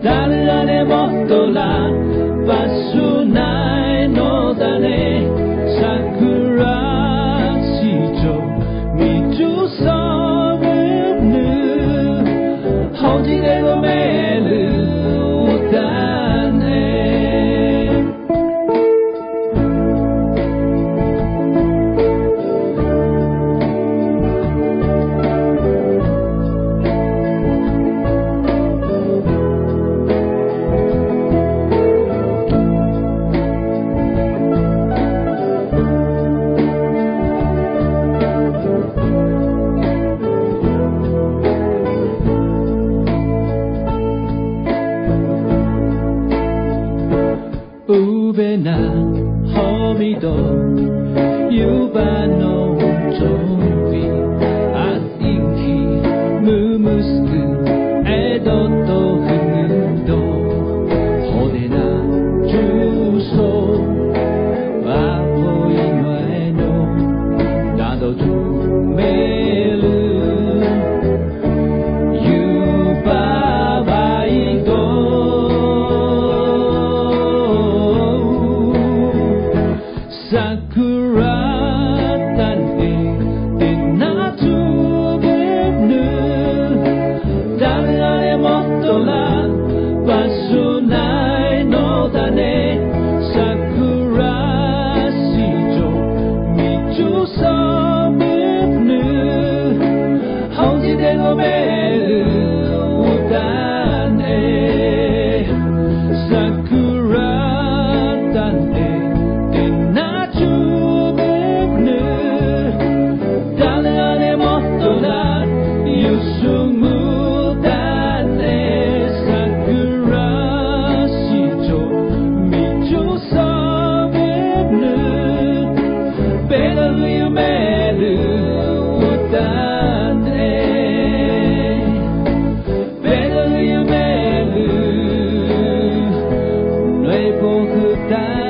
Dale, dale, motola. Cô cứ.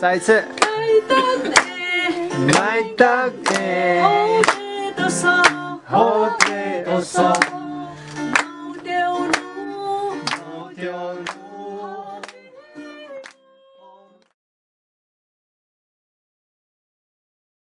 再一次。泣いお手とそお